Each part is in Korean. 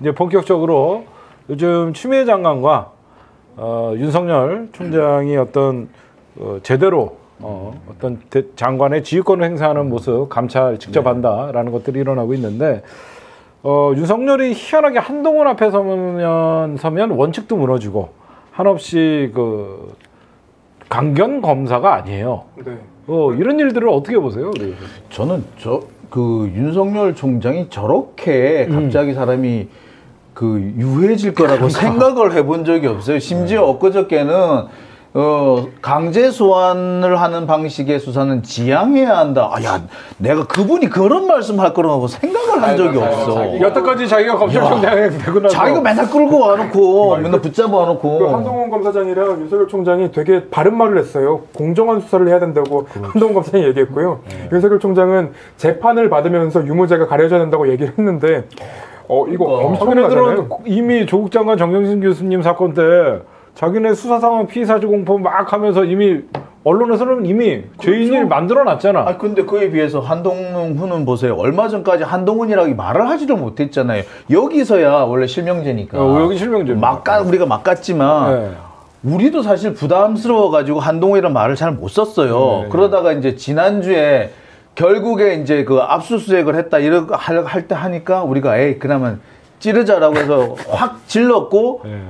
이제 본격적으로 요즘 추미애 장관과 어, 윤석열 총장이 어떤 어, 제대로 어, 어떤 대- 장관의 지휘권을 행사하는 모습 감찰 직접 한다라는 것들이 일어나고 있는데 어, 윤석열이 희한하게 한동훈 앞에 서면 서면 원칙도 무너지고 한없이 그 강경 검사가 아니에요. 네. 어, 이런 일들을 어떻게 보세요? 우리? 저는 저 그 윤석열 총장이 저렇게 갑자기 사람이 그 유해질 거라고 생각을 해본 적이 없어요. 심지어 엊그저께는 어 강제 소환을 하는 방식의 수사는 지양해야 한다. 아 야 내가 그분이 그런 말씀 할 거라고 생각을 한 적이 없어. 여태까지 자기가 검찰총장에 되고 나서 자기가 맨날 끌고 와놓고 맨날 붙잡아 그 놓고 한동훈 검사장이랑 윤석열 총장이 되게 바른 말을 했어요. 공정한 수사를 해야 된다고 한동훈 검사장이 얘기했고요. 윤석열 총장은 재판을 받으면서 유무죄가 가려져야 된다고 얘기를 했는데 어 이거 엄청 자기네들은 나잖아요. 이미 조국 장관 정경심 교수님 사건 때 자기네 수사 상황 피의사주 공포 막 하면서 이미 언론에서는 이미 죄인을 만들어 놨잖아. 아 근데 그에 비해서 한동훈은 보세요. 얼마 전까지 한동훈이라고 말을 하지도 못했잖아요. 여기서야 원래 실명제니까. 어, 여기 실명제입니다. 막까 우리가 막갔지만 네. 우리도 사실 부담스러워 가지고 한동훈이라는 말을 잘 못 썼어요. 네. 그러다가 이제 지난주에 결국에 이제 그 압수수색을 했다 이런 할때 하니까 우리가 에이 그나마 찌르자라고 해서 확 질렀고 네.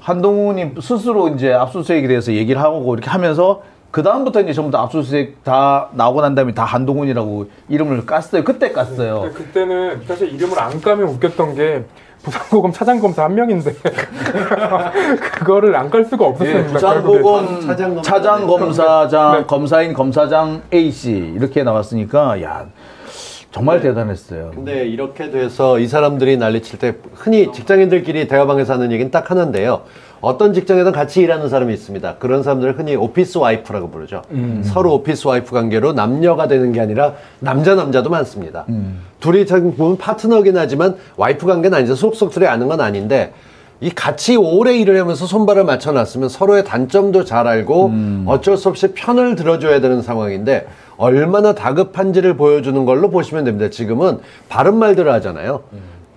한동훈이 스스로 이제 압수수색에 대해서 얘기를 하고 이렇게 하면서 그 다음부터 이제 전부 다 압수수색 다 나오고 난 다음에 다 한동훈이라고 이름을 깠어요. 그때 깠어요. 근데 그때는 사실 이름을 안 까면 웃겼던 게 부산고검 차장검사 한 명인데 그거를 안깔 수가 예, 없었습니다. 결국에. 부산고검 차장 차장 검사장 네. 검사인 검사장 A 씨 이렇게 나왔으니까 야 정말 대단했어요. 근데 이렇게 돼서 이 사람들이 난리칠 때 흔히 직장인들끼리 대화방에서 하는 얘기는 딱 하나인데요. 어떤 직장에든 같이 일하는 사람이 있습니다. 그런 사람들을 흔히 오피스 와이프라고 부르죠. 서로 오피스 와이프 관계로 남녀가 되는 게 아니라 남자 남자도 많습니다. 둘이 참 보면 파트너긴 하지만 와이프 관계는 아니죠. 속속들이 아는 건 아닌데 이 같이 오래 일을 하면서 손발을 맞춰놨으면 서로의 단점도 잘 알고 어쩔 수 없이 편을 들어줘야 되는 상황인데 얼마나 다급한지를 보여주는 걸로 보시면 됩니다. 지금은 바른 말들을 하잖아요.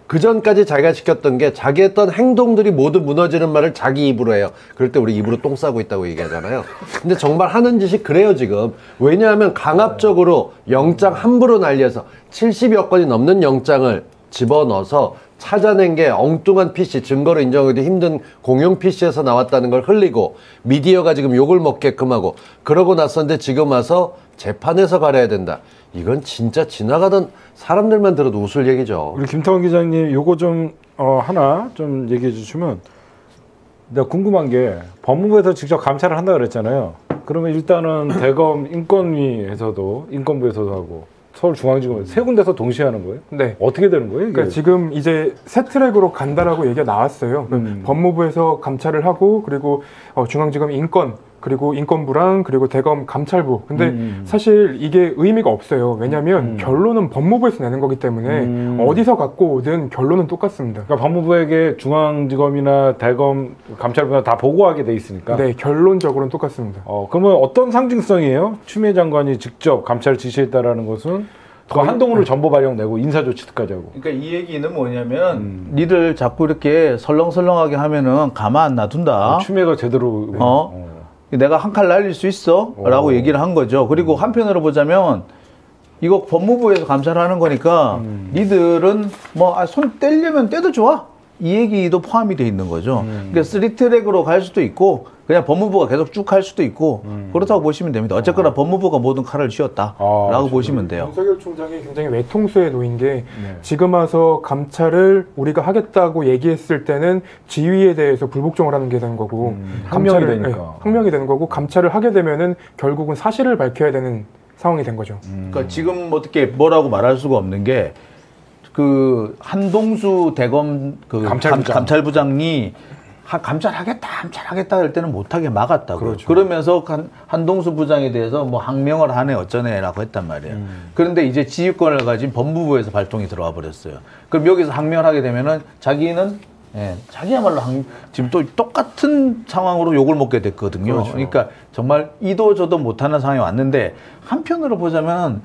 그 전까지 자기가 시켰던 게 자기 했던 행동들이 모두 무너지는 말을 자기 입으로 해요. 그럴 때 우리 입으로 똥 싸고 있다고 얘기하잖아요. 근데 정말 하는 짓이 그래요, 지금. 왜냐하면 강압적으로 영장 함부로 날려서 70여 건이 넘는 영장을 집어넣어서 찾아낸 게 엉뚱한 PC, 증거로 인정하기도 힘든 공용 PC에서 나왔다는 걸 흘리고 미디어가 지금 욕을 먹게끔 하고 그러고 났었는데 지금 와서 재판에서 가려야 된다. 이건 진짜 지나가던 사람들만 들어도 웃을 얘기죠. 우리 김태원 기자님 요거 좀 어, 하나 좀 얘기해 주시면 내가 궁금한 게 법무부에서 직접 감찰을 한다 그랬잖아요. 그러면 일단은 대검 인권위에서도 인권부에서도 하고 서울중앙지검 세 군데서 동시에 하는 거예요? 네. 어떻게 되는 거예요? 이게? 그러니까 지금 이제 새 트랙으로 간다라고 얘기가 나왔어요. 그 음. 법무부에서 감찰을 하고 그리고 어, 중앙지검 인권 그리고 인권부랑 그리고 대검 감찰부. 근데 음. 사실 이게 의미가 없어요. 왜냐하면 음. 결론은 법무부에서 내는 거기 때문에 음. 어디서 갖고 오든 결론은 똑같습니다. 그러니까 법무부에게 중앙지검이나 대검 감찰부가 다 보고하게 돼 있으니까. 네, 결론적으로는 똑같습니다. 어 그러면 어떤 상징성이에요? 추미애 장관이 직접 감찰 지시했다라는 것은 그 한동훈을 전보 발령 내고 인사 조치까지 하고. 그러니까 이 얘기는 뭐냐면 음. 니들 자꾸 이렇게 설렁설렁하게 하면은 가만 안 놔둔다. 추미애가 제대로 어? 내가 한 칼 날릴 수 있어? 라고 오. 얘기를 한 거죠. 그리고 한편으로 보자면 이거 법무부에서 감찰하는 거니까 니들은 뭐 손 떼려면 떼도 좋아. 이 얘기도 포함이 돼 있는 거죠. 그러니까 three track으로 갈 수도 있고 그냥 법무부가 계속 쭉 할 수도 있고 그렇다고 보시면 됩니다. 어쨌거나 법무부가 모든 칼을 쥐었다라고 아, 보시면 돼요. 윤석열 총장이 굉장히 외통수에 놓인 게 네. 지금 와서 감찰을 우리가 하겠다고 얘기했을 때는 지휘에 대해서 불복종을 하는 게 되는 거고 음, 항명이 감찰을- 되니까. 네, 항명이 되는 거고 감찰을 하게 되면은 결국은 사실을 밝혀야 되는 상황이 된 거죠. 그러니까 지금 어떻게 뭐라고 말할 수가 없는 게 그 한동수 대검 그 감찰부장. 감, 찰부장이 감찰하겠다, 감찰하겠다 할 때는 못하게 막았다고. 그렇죠. 그러면서 한, 한동수 부장에 대해서 뭐 항명을 하네 어쩌네라고 했단 말이에요. 그런데 이제 지휘권을 가진 법무부에서 발동이 들어와 버렸어요. 그럼 여기서 항명을 하게 되면은 자기는 예, 자기야말로 항- 지금 또 똑같은 상황으로 욕을 먹게 됐거든요. 그렇죠. 그러니까 정말 이도 저도 못하는 상황이 왔는데 한편으로 보자면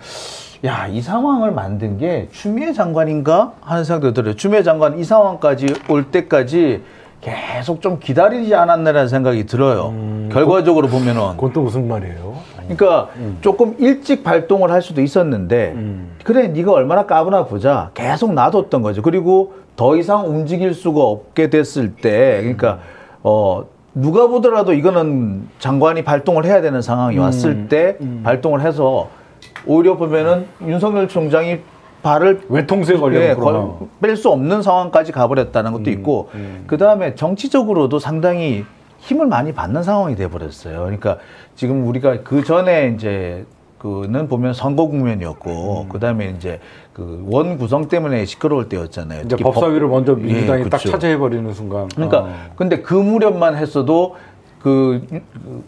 야, 이 상황을 만든 게 추미애 장관인가 하는 생각도 들어요. 추미애 장관 이 상황까지 올 때까지 계속 좀 기다리지 않았나라는 생각이 들어요. 결과적으로 보면은. 그건 또 무슨 말이에요? 그러니까 조금 일찍 발동을 할 수도 있었는데 그래 네가 얼마나 까부나 보자 계속 놔뒀던 거죠. 그리고 더 이상 움직일 수가 없게 됐을 때 그러니까 어 누가 보더라도 이거는 장관이 발동을 해야 되는 상황이 왔을 때 발동을 해서 오히려 보면은 윤석열 총장이 발을 외통수에 걸렸구나. 뺄수 없는 상황까지 가버렸다는 것도 있고 그 다음에 정치적으로도 상당히 힘을 많이 받는 상황이 돼버렸어요. 그러니까 지금 우리가 그 전에 이제 그는 보면 선거 국면이었고 그 다음에 이제 그 원 구성 때문에 시끄러울 때였잖아요. 이제 법사위를 법- 먼저 예, 민주당이 딱 그쵸. 차지해버리는 순간. 그러니까 어. 근데 그 무렵만 했어도 그, 그,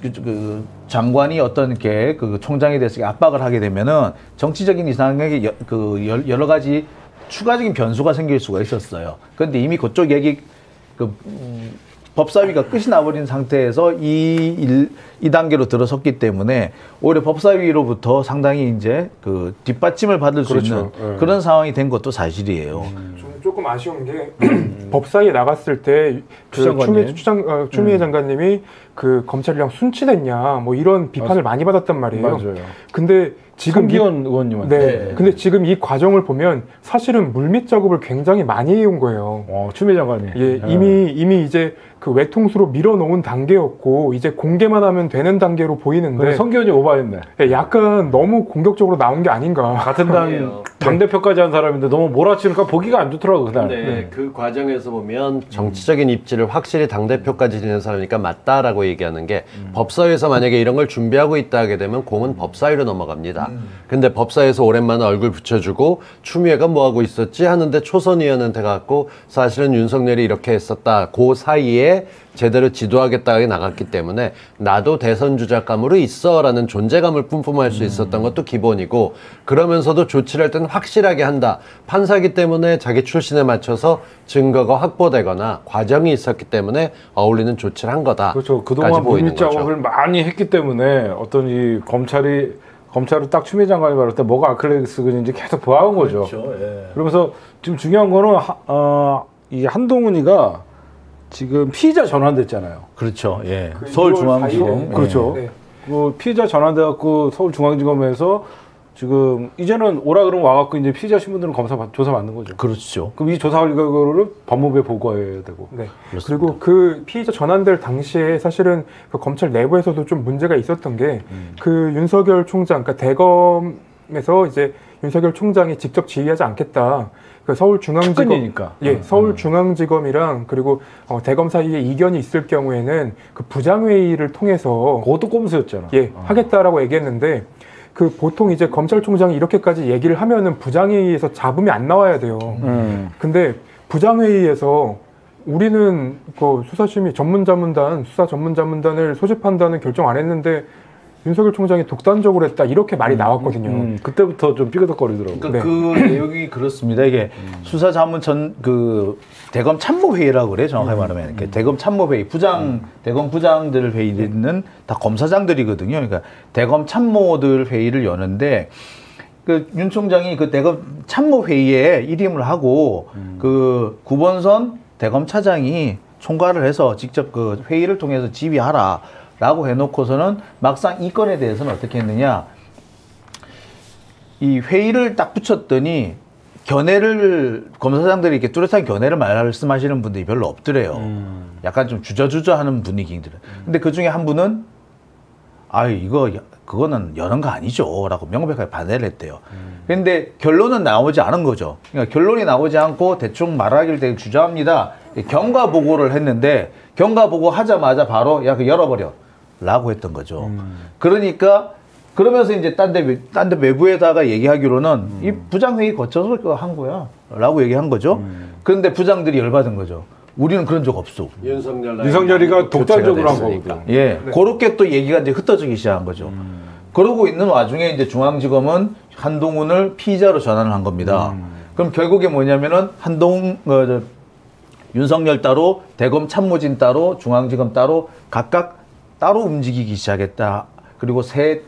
그, 그 장관이 어떤 게그 총장에 대해서 압박을 하게 되면은 정치적인 이상하게 여, 그 여- 여러 가지 추가적인 변수가 생길 수가 있었어요. 그런데 이미 그쪽 얘기 그 음, 법사위가 끝이 나버린 상태에서 이, 일, 이 단계로 들어섰기 때문에 오히려 법사위로부터 상당히 이제 그 뒷받침을 받을 수 그렇죠. 있는 예. 그런 상황이 된 것도 사실이에요. 좀 조금 아쉬운 게 법사위에 나갔을 때추 그. 추미애, 추장, 어, 추미애 장관님이 그 검찰이랑 순치됐냐 뭐 이런 비판을 많이 받았단 말이에요. 맞아요. 근데 지금 이- 김기현 의원님한테. 네. 근데 지금 이 과정을 보면 사실은 물밑 작업을 굉장히 많이 해온 거예요. 어, 추미애 장관이. 예, 이미 이미 이제 그 외통수로 밀어놓은 단계였고 이제 공개만 하면 되는 단계로 보이는데 성기현이 오바했네. 예, 약간 너무 공격적으로 나온 게 아닌가. 같은 당, 아니에요. 당대표까지 한 사람인데 너무 몰아치니까 보기가 안 좋더라고, 그날. 근데 그 과정에서 보면 정치적인 입지를 확실히 당 대표까지 지낸 사람이니까 맞다라고 얘기하는 게 법사위에서 만약에 이런 걸 준비하고 있다 하게 되면 공은 법사위로 넘어갑니다. 근데 법사위에서 오랜만에 얼굴 붙여주고 추미애가 뭐하고 있었지 하는데 초선 의원한테 갖고 사실은 윤석열이 이렇게 했었다. 그 사이에 제대로 지도하겠다고 나갔기 때문에 나도 대선 주자감으로 있어라는 존재감을 뿜뿜할 수 있었던 것도 기본이고 그러면서도 조치를 할 때는 확실하게 한다. 판사기 때문에 자기 출신에 맞춰서 증거가 확보되거나 과정이 있었기 때문에 어울리는 조치를 한 거다. 그렇죠. 그동안 보이는 거죠. 작업을 많이 했기 때문에 어떤 이 검찰이 검찰을 딱 추미애 장관이 말할 때 뭐가 아킬레스건인지 계속 보아온 거죠. 예. 그러면서 지금 중요한 거는 하, 어, 이 한동훈이가 지금 피의자 전환됐잖아요. 그렇죠. 예. 그 서울중앙지검. 2월 4일에. 예. 그렇죠. 네. 그 피의자 전환돼갖고 서울중앙지검에서 지금 이제는 오라 그러면 와갖고 이제 피의자 신분들은 검사 받- 조사 받는 거죠. 그렇죠. 그럼 이 조사 결과를 법무부에 보고해야 되고. 네. 그리고 그 피의자 전환될 당시에 사실은 그 검찰 내부에서도 좀 문제가 있었던 게그 윤석열 총장, 그러니까 대검에서 이제 윤석열 총장이 직접 지휘하지 않겠다. 그 서울중앙지검. 예, 서울중앙지검이랑 그리고 어, 대검 사이에 이견이 있을 경우에는 그 부장회의를 통해서 그것도 꼼수였잖아. 예, 어. 하겠다라고 얘기했는데 그 보통 이제 검찰총장이 이렇게까지 얘기를 하면은 부장회의에서 잡음이 안 나와야 돼요. 음. 근데 부장회의에서 우리는 그 수사심의 전문자문단 수사 전문자문단을 소집한다는 결정 안 했는데 윤석열 총장이 독단적으로 했다 이렇게 말이 나왔거든요. 음, 그때부터 좀 삐그덕거리더라고. 그러니까 네. 그 내용이 그렇습니다. 이게 수사 자문 전 그 대검 참모 회의라고 그래 정확하게 말하면 이렇게 대검 참모 회의 부장 대검 부장들 회의는 다 검사장들이거든요. 그러니까 대검 참모들 회의를 여는데 그윤 총장이 그 대검 참모 회의에 일임을 하고 그 구본선 대검 차장이 총괄을 해서 직접 그 회의를 통해서 지휘하라 라고 해놓고서는 막상 이 건에 대해서는 어떻게 했느냐 이 회의를 딱 붙였더니 견해를 검사장들이 이렇게 뚜렷한 견해를 말씀하시는 분들이 별로 없더래요. 약간 좀 주저주저하는 분위기들. 근데 그 중에 한 분은 아 이거 야- 그거는 여는 거 아니죠라고 명백하게 반대를 했대요. 근데 결론은 나오지 않은 거죠. 그러니까 결론이 나오지 않고 대충 말하기를 되게 주저합니다. 경과 보고를 했는데 경과 보고 하자마자 바로 야 그 열어버려 라고 했던 거죠. 그러니까 그러면서 이제 딴데 딴데 외부에다가 얘기하기로는 이 부장 회의 거쳐서 그거 한 거야 라고 얘기한 거죠. 그런데 부장들이 열받은 거죠. 우리는 그런 적 없어. 윤석열 윤석열이가 독단적으로 한. 거거든. 예, 그렇게 또 얘기가 이제 흩어지기 시작한 거죠. 그러고 있는 와중에 이제 중앙지검은 한동훈을 피의자로 전환을 한 겁니다. 그럼 결국에 뭐냐면은 한동훈, 어, 저, 윤석열 따로, 대검 참모진 따로, 중앙지검 따로 각각 따로 움직이기 시작했다. 그리고 새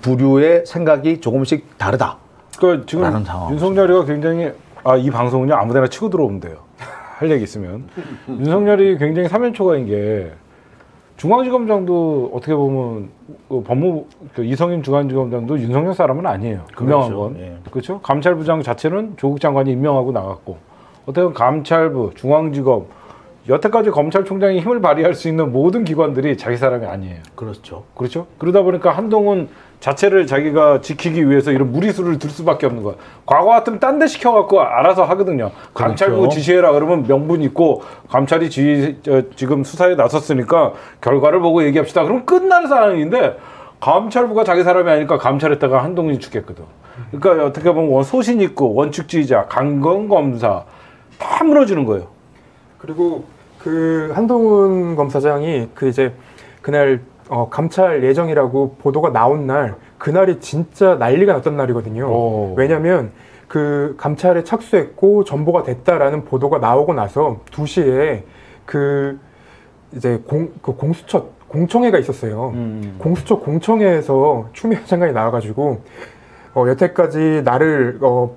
부류의 생각이 조금씩 다르다. 그러니까 지금. 윤석열이가 굉장히 아 이 방송은요 아무데나 치고 들어오면 돼요. 할 얘기 있으면 윤석열이 굉장히 사면초가인 게 중앙지검장도 어떻게 보면 그 법무 그 이성임 중앙지검장도 윤석열 사람은 아니에요. 분명한 그렇죠. 건 예. 그렇죠. 감찰부장 자체는 조국 장관이 임명하고 나갔고 어떻게 보면 감찰부, 중앙지검 여태까지 검찰총장이 힘을 발휘할 수 있는 모든 기관들이 자기 사람이 아니에요. 그렇죠. 그렇죠. 그러다 보니까 한동훈 자체를 자기가 지키기 위해서 이런 무리수를 들 수밖에 없는 거야. 과거 같으면 딴 데 시켜갖고 알아서 하거든요. 감찰부 그렇죠. 지시해라 그러면 명분 있고 감찰이 지, 저, 지금 수사에 나섰으니까 결과를 보고 얘기합시다. 그럼 끝나는 상황인데 감찰부가 자기 사람이 아니니까 감찰했다가 한동훈이 죽겠거든. 그러니까 어떻게 보면 원- 소신 있고 원칙주의자, 강건 검사 다 무너지는 거예요. 그리고 그 한동훈 검사장이 그 이제 그날 어, 감찰 예정이라고 보도가 나온 날 그날이 진짜 난리가 났던 날이거든요. 오. 왜냐하면 그 감찰에 착수했고 전보가 됐다라는 보도가 나오고 나서 2시에 그 이제 공, 그 공수처 공청회가 있었어요. 음. 공수처 공청회에서 추미애 장관이 나와가지고 어, 여태까지 나를 어,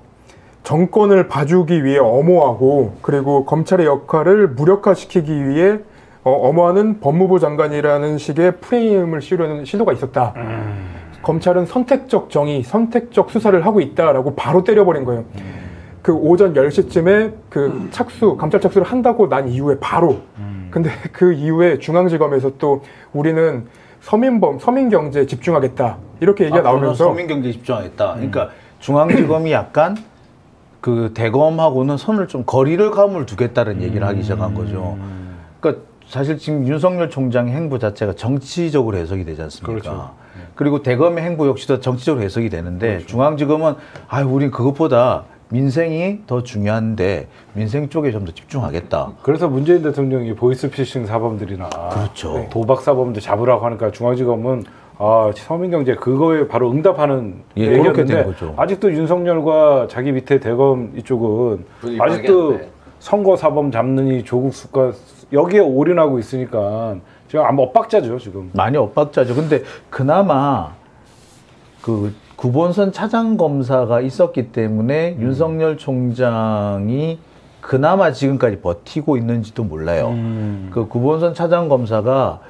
정권을 봐주기 위해 엄호하고 그리고 검찰의 역할을 무력화시키기 위해 어, 엄호하는 법무부 장관이라는 식의 프레임을 씌우려는 시도가 있었다. 검찰은 선택적 정의, 선택적 수사를 하고 있다라고 바로 때려버린 거예요. 그 오전 10시쯤에 그 착수, 감찰 착수를 한다고 난 이후에 바로. 근데 그 이후에 중앙지검에서 또 우리는 서민범, 서민경제에 집중하겠다. 이렇게 얘기가 나오면서 서민경제 집중하겠다. 그러니까 중앙지검이 약간 그 대검하고는 선을 좀 거리를 감을 두겠다는 얘기를 하기 시작한 거죠. 그러니까 사실 지금 윤석열 총장의 행보 자체가 정치적으로 해석이 되지 않습니까? 그렇죠. 그리고 대검의 행보 역시도 정치적으로 해석이 되는데 중앙지검은 아, 우린 그것보다 민생이 더 중요한데 민생 쪽에 좀 더 집중하겠다. 그래서 문재인 대통령이 보이스피싱 사범들이나 그렇죠. 도박 사범들 잡으라고 하니까 중앙지검은 아 서민경제 그거에 바로 응답하는 예, 얘기였는데 된 거죠. 아직도 윤석열과 자기 밑에 대검 이쪽은 아직도. 선거 사범 잡느니 조국 수가 여기에 올인하고 있으니까 지금 아마 엇박자죠 지금. 많이 엇박자죠. 근데 그나마 그 구본선 차장 검사가 있었기 때문에 윤석열 총장이 그나마 지금까지 버티고 있는지도 몰라요. 음. 그 구본선 차장 검사가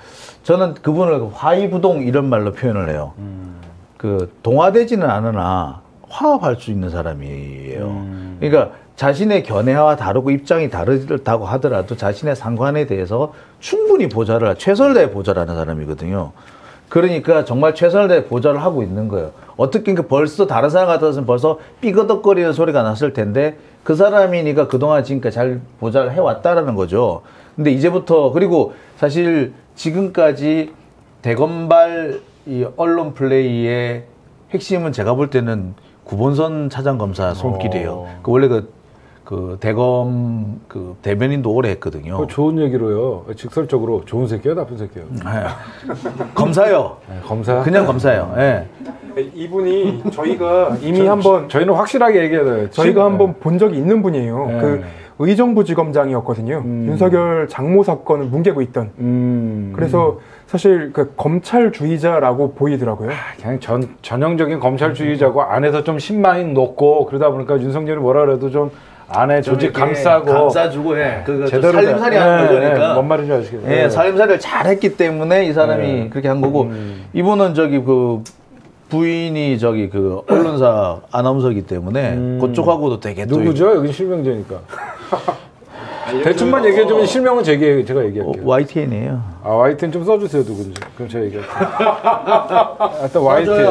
저는 그분을 화이부동 이런 말로 표현을 해요. 음. 그 동화되지는 않으나 화합할 수 있는 사람이에요. 음. 그러니까 자신의 견해와 다르고 입장이 다르다고 하더라도 자신의 상관에 대해서 충분히 보좌를 최선을 다해 보좌를 하는 사람이거든요. 그러니까 정말 최선을 다해 보좌를 하고 있는 거예요. 어떻게 그러니까 벌써 다른 사람 같았으면 벌써 삐거덕거리는 소리가 났을 텐데 그 사람이니까 그동안 지금까지 잘 보좌를 해왔다라는 거죠. 근데 이제부터 그리고 사실 지금까지 대검발 이 언론 플레이의 핵심은 제가 볼 때는 구본선 차장 검사 손길이에요. 어. 그 원래 그, 그 대검 그 대변인도 오래 했거든요. 그거 좋은 얘기로요. 직설적으로 좋은 새끼야 나쁜 새끼야. 예. 검사요. 네, 검사. 그냥 검사요. 예. 이분이 저희가 이미 한번 저희는 확실하게 얘기해야 돼요. 저희가 지- 한번 본 적이 있는 분이에요. 네. 그 의정부지검장이었거든요. 음. 윤석열 장모 사건을 뭉개고 있던. 음. 그래서 사실 그 검찰주의자라고 보이더라고요. 그냥 전, 전형적인 검찰주의자고 안에서 좀 신망이 높고 그러다 보니까 윤석열이 뭐라 그래도 좀 안에 조직 감싸고 감싸주고 해. 그거 좀 제대로 살림살이 돼. 하는 네, 거니까. 네, 뭔 말인지 아시겠어요? 예, 살림살이를 잘했기 때문에 이 사람이 네. 그렇게 한 거고 음. 이분은 저기 그 부인이 저기 그 언론사 아나운서이기 때문에 음. 그쪽하고도 되게 또 누구죠? 여기 실명제니까. 대충만 얘기해 주면 실명은 제게 제가 어, 얘기할게요. YTN이에요. 아 YTN 좀 써주세요 누군지. 그럼 제가 얘기할게요. 하여튼 YTN. 써줘요.